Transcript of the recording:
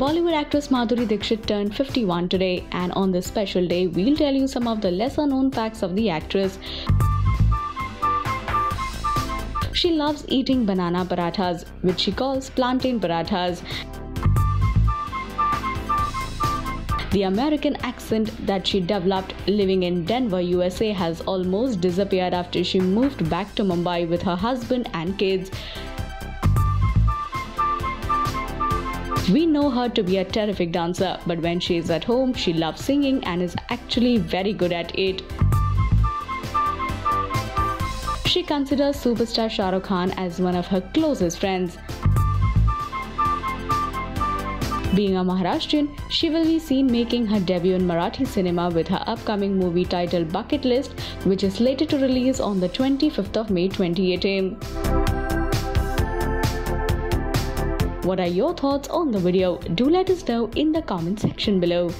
Bollywood actress Madhuri Dixit turned 51 today, and on this special day, we'll tell you some of the lesser known facts of the actress. She loves eating banana parathas, which she calls plantain parathas. The American accent that she developed living in Denver, USA has almost disappeared after she moved back to Mumbai with her husband and kids. We know her to be a terrific dancer, but when she is at home, she loves singing and is actually very good at it. She considers superstar Shah Rukh Khan as one of her closest friends. Being a Maharashtrian, she will be seen making her debut in Marathi cinema with her upcoming movie titled Bucket List, which is slated to release on the 25th of May 2018. What are your thoughts on the video? Do let us know in the comment section below.